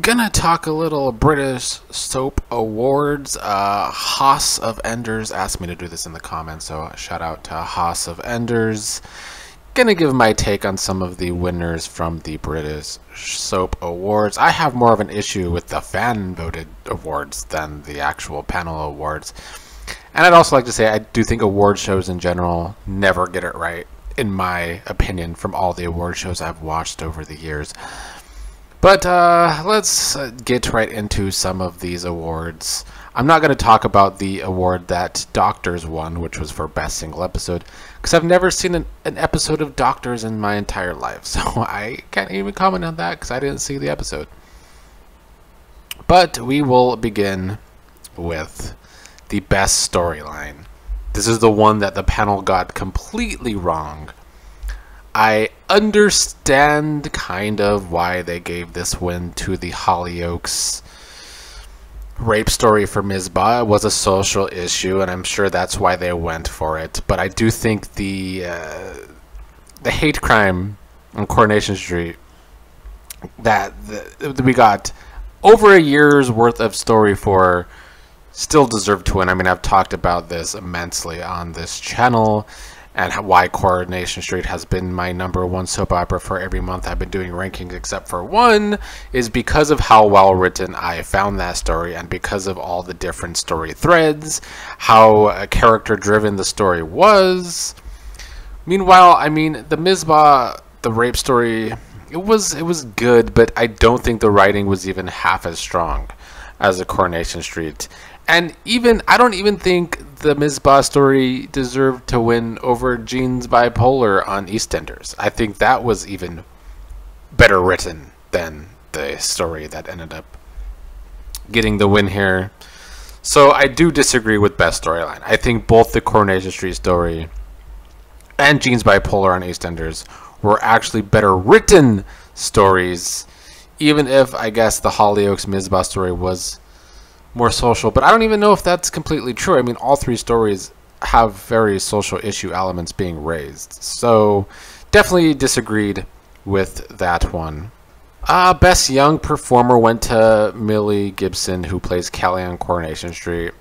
Gonna talk a little British soap awards. Uh, HausOfEnders asked me to do this in the comments, so shout out to HausOfEnders. Gonna give my take on some of the winners from the British soap awards. I have more of an issue with the fan voted awards than the actual panel awards. And I'd also like to say I do think award shows in general never get it right, in my opinion, from all the award shows I've watched over the years. But uh, let's uh, get right into some of these awards. I'm not going to talk about the award that Doctors won, which was for Best Single Episode, because I've never seen an, an, episode of Doctors in my entire life, so I can't even comment on that because I didn't see the episode. But we will begin with the best storyline. This is the one that the panel got completely wrong. I understand kind of why they gave this win to the Hollyoaks rape story for Misbah. It was a social issue, and I'm sure that's why they went for it. But I do think the uh, the hate crime on Coronation Street that, that we got over a year's worth of story for still deserve to win. I mean, I've talked about this immensely on this channel and why Coronation Street has been my number one soap opera for every month I've been doing rankings except for one is because of how well written I found that story and because of all the different story threads, how uh, character driven the story was. Meanwhile, I mean, the Misbah, the rape story, it was it was good, but I don't think the writing was even half as strong as the Coronation Street. And even I don't even think the Misbah story deserved to win over Jean's Bipolar on EastEnders. I think that was even better written than the story that ended up getting the win here. So I do disagree with best storyline. I think both the Coronation Street story and Jean's Bipolar on EastEnders were actually better written stories, even if I guess the Hollyoaks Misbah story was more social. But I don't even know if that's completely true. I mean, all three stories have very social issue elements being raised. So definitely disagreed with that one. Uh, best young performer went to Millie Gibson, who plays Kelly on Coronation Street.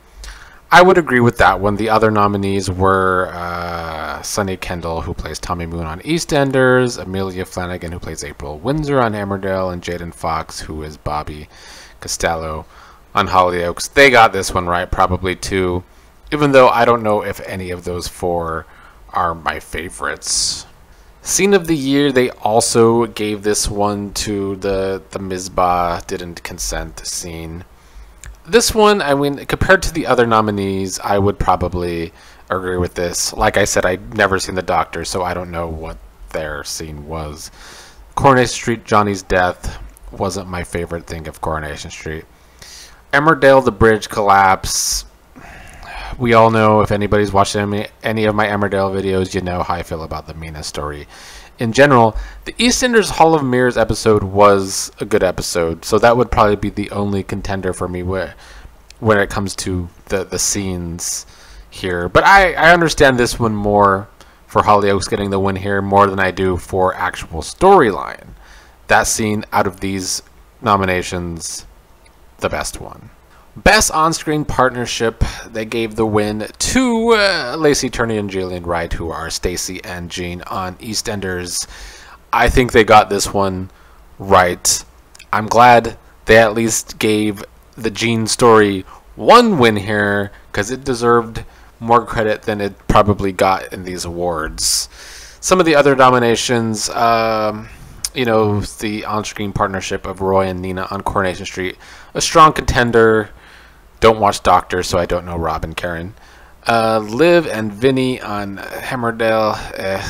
I would agree with that one. The other nominees were uh, Sonny Kendall, who plays Tommy Moon on EastEnders, Amelia Flanagan, who plays April Windsor on Emmerdale, and Jayden Fox, who is Bobby Costello on Hollyoaks. They got this one right, probably too, even though I don't know if any of those four are my favorites. Scene of the year, they also gave this one to the the Misbah didn't consent scene. This one, I mean, compared to the other nominees, I would probably agree with this. Like I said, I've never seen the Doctor, so I don't know what their scene was. Coronation Street, Johnny's death wasn't my favorite thing of Coronation Street. Emmerdale, the bridge collapse. We all know if anybody's watched any, any of my Emmerdale videos, you know how I feel about the Meena story. In general, the EastEnders Hall of Mirrors episode was a good episode, so that would probably be the only contender for me where, when it comes to the, the scenes here. But I, I understand this one more for Hollyoaks getting the win here more than I do for actual storyline. That scene out of these nominations the best one. Best on-screen partnership, they gave the win to uh, Lacey Turner and Gillian Wright, who are Stacey and Jean on EastEnders. I think they got this one right. I'm glad they at least gave the Jean story one win here, because it deserved more credit than it probably got in these awards. Some of the other nominations, um, you know, the on-screen partnership of Roy and Nina on Coronation Street, a strong contender. Don't watch Doctor, so I don't know Rob and Karen. Uh, Liv and Vinny on Emmerdale. Eh.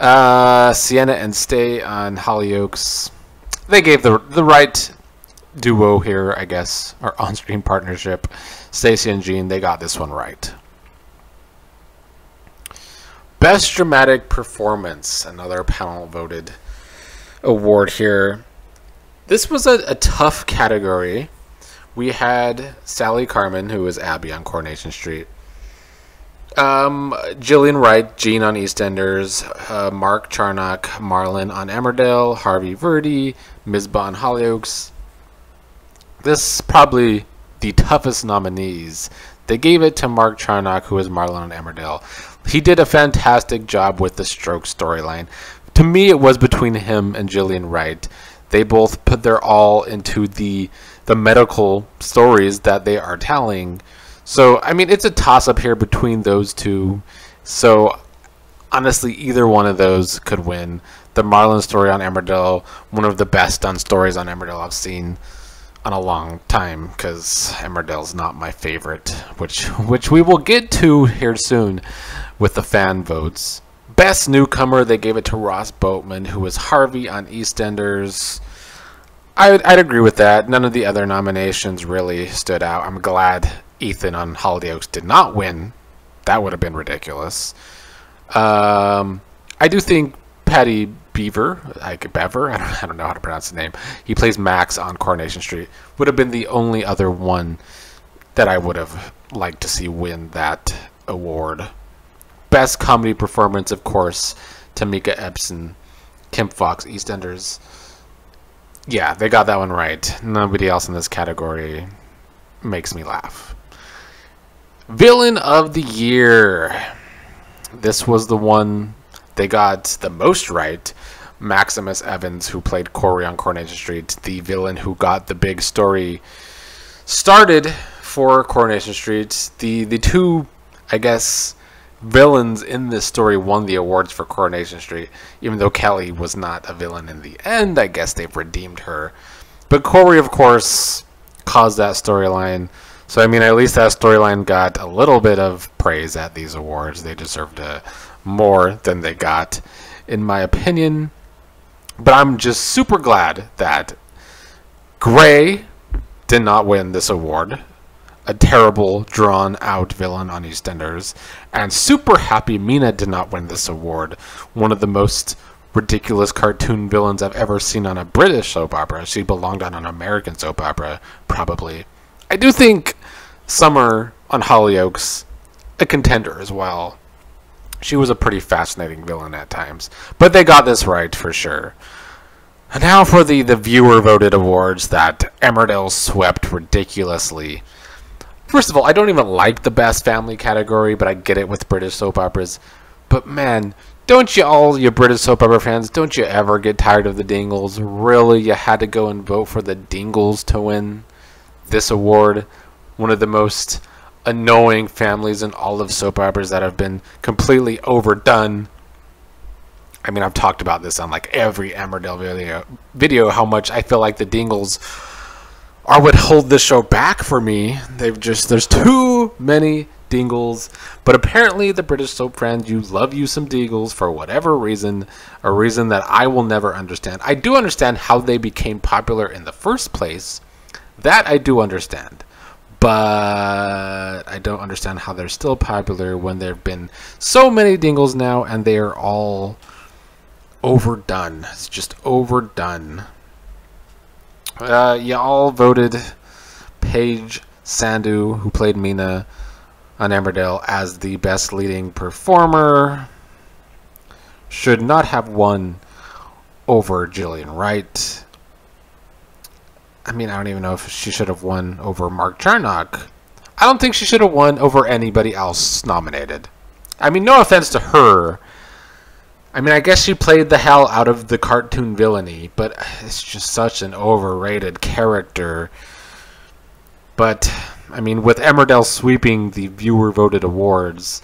Uh, Sienna and Ste on Hollyoaks. They gave the the right duo here, I guess, or on-screen partnership. Stacey and Jean, they got this one right. Best dramatic performance, another panel voted award here. This was a, a tough category. We had Sally Carman, who was Abi on Coronation Street. Um, Gillian Wright, Jean on EastEnders, uh, Mark Charnock, Marlon on Emmerdale, Harvey Virdi, Misbah on Hollyoaks. this probably the toughest nominees. They gave it to Mark Charnock, who is Marlon on Emmerdale. He did a fantastic job with the stroke storyline. To me, it was between him and Gillian Wright. They both put their all into the the medical stories that they are telling. So, I mean, it's a toss up here between those two. So, honestly, either one of those could win. The Marlon story on Emmerdale, one of the best done stories on Emmerdale I've seen on a long time, because Emmerdale's not my favorite, which which we will get to here soon with the fan votes. Best newcomer, they gave it to Ross Boatman, who was Harvey on EastEnders. I would, I'd agree with that. None of the other nominations really stood out. I'm glad Ethan on Hollyoaks did not win. That would have been ridiculous. Um, I do think Paddy Beaver, like Bever, I don't, I don't know how to pronounce the name. He plays Max on Coronation Street. Would have been the only other one that I would have liked to see win that award. Best comedy performance, of course, Tameka Empson, Kim Fox, EastEnders. Yeah, they got that one right. Nobody else in this category makes me laugh. Villain of the Year. This was the one they got the most right. Maximus Evans, who played Corey on Coronation Street, the villain who got the big story started for Coronation Street. The the two, I guess, villains in this story won the awards for Coronation Street, even though Kelly was not a villain in the end. I guess they've redeemed her. But Corey, of course, caused that storyline. So, I mean, at least that storyline got a little bit of praise at these awards. They deserved uh, more than they got, in my opinion. But I'm just super glad that Gray did not win this award a terrible, drawn out villain on EastEnders, and super happy Meena did not win this award. One of the most ridiculous cartoon villains I've ever seen on a British soap opera. She belonged on an American soap opera, probably. I do think Summer on Hollyoaks, a contender as well. She was a pretty fascinating villain at times, but they got this right for sure. And now for the, the viewer voted awards that Emmerdale swept ridiculously. First of all, I don't even like the best family category, but I get it with British soap operas. But man, don't you all, you British soap opera fans, don't you ever get tired of the Dingles? Really, you had to go and vote for the Dingles to win this award? One of the most annoying families in all of soap operas that have been completely overdone. I mean, I've talked about this on like every Emmerdale video, video how much I feel like the Dingles are what hold this show back for me. They've just there's too many Dingles, but apparently the British soap fans you love you some Dingles for whatever reason, a reason that I will never understand. I do understand how they became popular in the first place. That I do understand. But I don't understand how they're still popular when there have been so many Dingles now and they are all overdone. It's just overdone. Uh, you all voted Paige Sandhu, who played Meena on Emmerdale, as the best leading performer. Should not have won over Gillian Wright. I mean, I don't even know if she should have won over Mark Charnock. I don't think she should have won over anybody else nominated. I mean, no offense to her, I mean, I guess she played the hell out of the cartoon villainy, but it's just such an overrated character. But, I mean, with Emmerdale sweeping the viewer voted awards,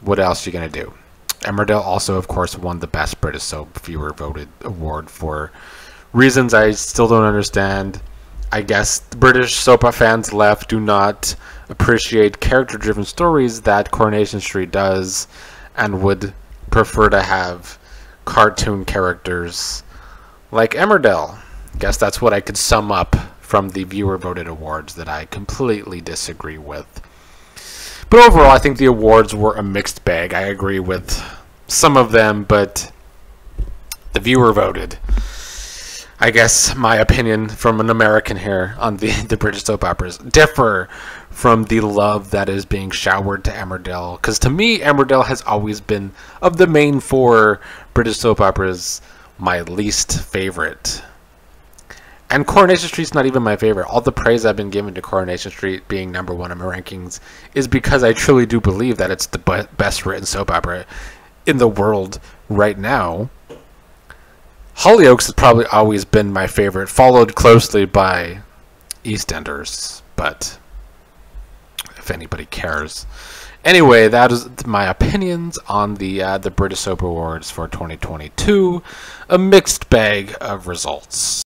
what else are you going to do? Emmerdale also, of course, won the Best British Soap Viewer Voted Award for reasons I still don't understand. I guess British soap fans left do not appreciate character driven stories that Coronation Street does and would prefer to have cartoon characters like Emmerdale. Guess that's what I could sum up from the viewer voted awards that I completely disagree with. But overall, I think the awards were a mixed bag. I agree with some of them, but the viewer voted. I guess my opinion from an American here on the, the British soap operas differ from the love that is being showered to Emmerdale. Because to me, Emmerdale has always been, of the main four British soap operas, my least favorite. And Coronation Street's not even my favorite. All the praise I've been given to Coronation Street being number one in my rankings is because I truly do believe that it's the be- best written soap opera in the world right now. Hollyoaks has probably always been my favorite, followed closely by EastEnders, but if anybody cares. Anyway, that is my opinions on the uh, the British Soap Awards for 2022. A mixed bag of results.